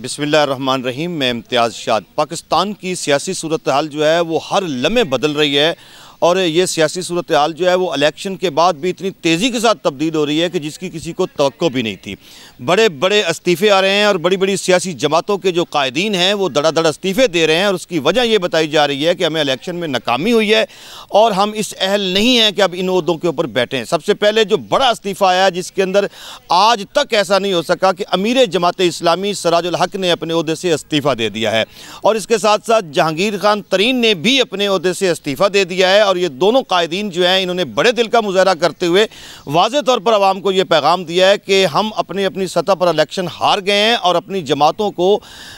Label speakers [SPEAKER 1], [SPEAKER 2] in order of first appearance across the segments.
[SPEAKER 1] बिसमीम मैं इम्तियाज़ शाद। पाकिस्तान की सियासी सूरत हाल जो है, वो हर लम्हे बदल रही है। और ये सियासी सूरत हाल जो है वो इलेक्शन के बाद भी इतनी तेज़ी के साथ तब्दील हो रही है कि जिसकी किसी को तो भी नहीं थी। बड़े बड़े इस्तीफ़े आ रहे हैं और बड़ी बड़ी सियासी जमातों के जो कायदीन हैं वो धड़ाधड़ इस्तीफ़े दे रहे हैं और उसकी वजह ये बताई जा रही है कि हमें इलेक्शन में नाकामी हुई है और हम इस अहल नहीं हैं कि अब इन उहदों के ऊपर बैठें। सबसे पहले जो बड़ा इस्तीफ़ा आया जिसके अंदर आज तक ऐसा नहीं हो सका कि अमीर जमात इस्लामी सराजुल हक ने अपने अहदे से इस्तीफ़ा दे दिया है। और इसके साथ साथ जहांगीर खान तरीन ने भी अपने अहदे से इस्तीफ़ा दे दिया है और ये दोनों कायदीन जो हैं, इन्होंने बड़े दिल का मुजाहरा करते हुए वाज तौर पर आवाम को ये पैगाम दिया है कि हम अपनी अपनी सतह पर इलेक्शन हार गए हैं और अपनी जमातों को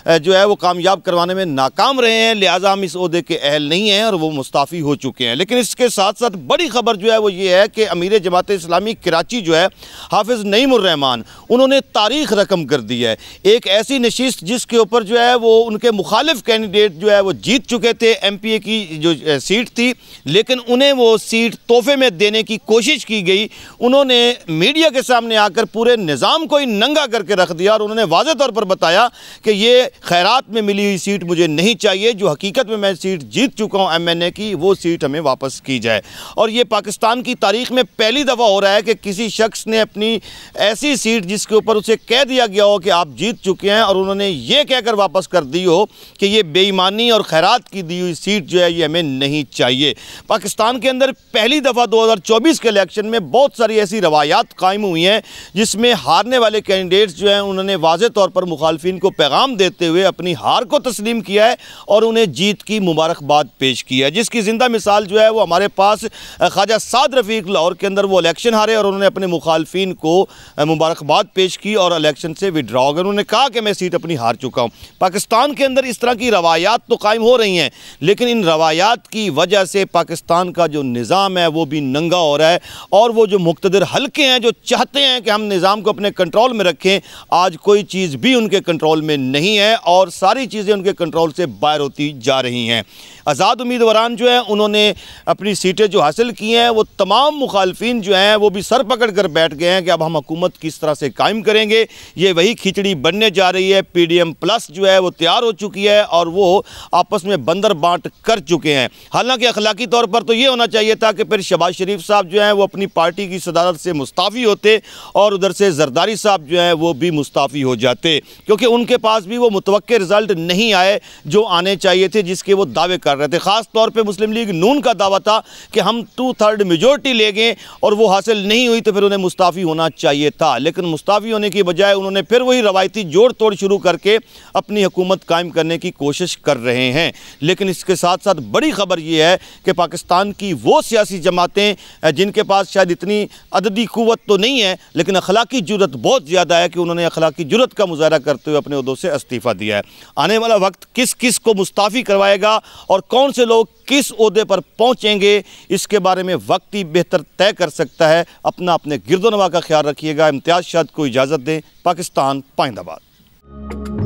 [SPEAKER 1] जो है वो कामयाब करवाने में नाकाम रहे हैं। लिहाजा हम इस अहदे के अहल नहीं हैं और वो मुस्ताफ़ी हो चुके हैं। लेकिन इसके साथ साथ बड़ी खबर जो है वो ये है कि अमीर जमात इस्लामी कराची जो है, हाफिज़ नईमान उन्होंने तारीख रकम कर दी है। एक ऐसी नशिस्त जिसके ऊपर जो है वो उनके मुखालिफ कैंडिडेट जो है वो जीत चुके थे। एम पी ए की जो सीट थी लेकिन उन्हें वो सीट तोहफे में देने की कोशिश की गई। उन्होंने मीडिया के सामने आकर पूरे निज़ाम को ही नंगा करके रख दिया और उन्होंने वाज तौर पर बताया कि ये खैरात में मिली हुई सीट मुझे नहीं चाहिए, जो हकीकत में मैं सीट जीत चुका हूँ एम एन ए की, वो सीट हमें वापस की जाए। और ये पाकिस्तान की तारीख में पहली दफ़ा हो रहा है कि किसी शख्स ने अपनी ऐसी सीट जिसके ऊपर उसे कह दिया गया हो कि आप जीत चुके हैं और उन्होंने ये कहकर वापस कर दी हो कि ये बेईमानी और खैरात की दी हुई सीट जो है, ये हमें नहीं चाहिए। पाकिस्तान के अंदर पहली दफ़ा 2024 के इलेक्शन में बहुत सारी ऐसी रवायात कायम हुई हैं, जिसमें हारने वाले कैंडिडेट्स जो हैं, उन्होंने वाज तौर पर मुखालफी को पैगाम देते हुए अपनी हार को तस्लीम किया है और उन्हें जीत की मुबारकबाद पेश की है। जिसकी ज़िंदा मिसाल जो है, वो हमारे पास ख्वाजा साद रफ़ीक लाहौर के अंदर वो इलेक्शन हारे और उन्होंने अपने मुखालफी को मुबारकबाद पेश की और इलेक्शन से विड्रा हो गए। उन्होंने कहा कि मैं सीट अपनी हार चुका हूँ। पाकिस्तान के अंदर इस तरह की रवायात तो कायम हो रही हैं, लेकिन इन रवायात की वजह से पाकिस्तान का जो निज़ाम है, वो भी नंगा हो रहा है। और वो जो मुख्तर हल्के हैं, जो चाहते हैं कि हम निज़ाम को अपने कंट्रोल में रखें, आज कोई चीज़ भी उनके कंट्रोल में नहीं है और सारी चीज़ें उनके कंट्रोल से बाहर होती जा रही हैं। आज़ाद उम्मीदवार जो हैं, उन्होंने अपनी सीटें जो हासिल की हैं, वो तमाम मुखालफी जो हैं, वो भी सर पकड़ कर बैठ गए हैं कि अब हम हुकूमत किस तरह से कायम करेंगे। ये वही खिचड़ी बनने जा रही है पी डी एम प्लस जो है, वो तैयार हो चुकी है और वो आपस में बंदर बांट कर चुके हैं। हालाँकि अखलाकी तौर पर तो ये होना चाहिए था कि फिर शबाज शरीफ साहब जो हैं, वो अपनी पार्टी की सदारत से मुस्ताफ़ी होते और उधर से जरदारी साहब जो हैं, वो भी मुस्ताफ़ी हो जाते। क्योंकि उनके पास भी वो मुतव रिज़ल्ट नहीं आए जो आने चाहिए थे, जिसके वो दावे कर रहे थे। ख़ास तौर पर मुस्लिम लीग नून का दावा था कि हम टू थर्ड मेजोरिटी ले गए और वो हासिल नहीं हुई तो फिर उन्हें मुस्ताफ़ी होना चाहिए था। लेकिन मुस्ताफ़ी होने की बजाय उन्होंने फिर वही रवायती जोड़ तोड़ शुरू करके अपनी हुकूमत कायम करने की कोशिश कर रहे हैं। लेकिन इसके साथ साथ बड़ी खबर यह है कि पाकिस्तान की वो सियासी जमातें जिनके पास शायद इतनी अददी क़वत तो नहीं है, लेकिन अखलाकी ज़रूरत बहुत ज़्यादा है कि उन्होंने अखलाकी ज़रूरत का मुजाहरा करते हुए अपने उदों से इस्तीफ़ा दिया है। आने वाला वक्त किस किस को मुस्ताफ़ी करवाएगा और कौन से लोग किस अहदे पर पहुँचेंगे, इसके बारे में वक्त ही बेहतर तय कर सकता है। अपना अपने गिरदोनवा का ख्याल रखिएगा। इम्तियाज़ शाद को इजाज़त दें। पाकिस्तान पाइंदाबाद।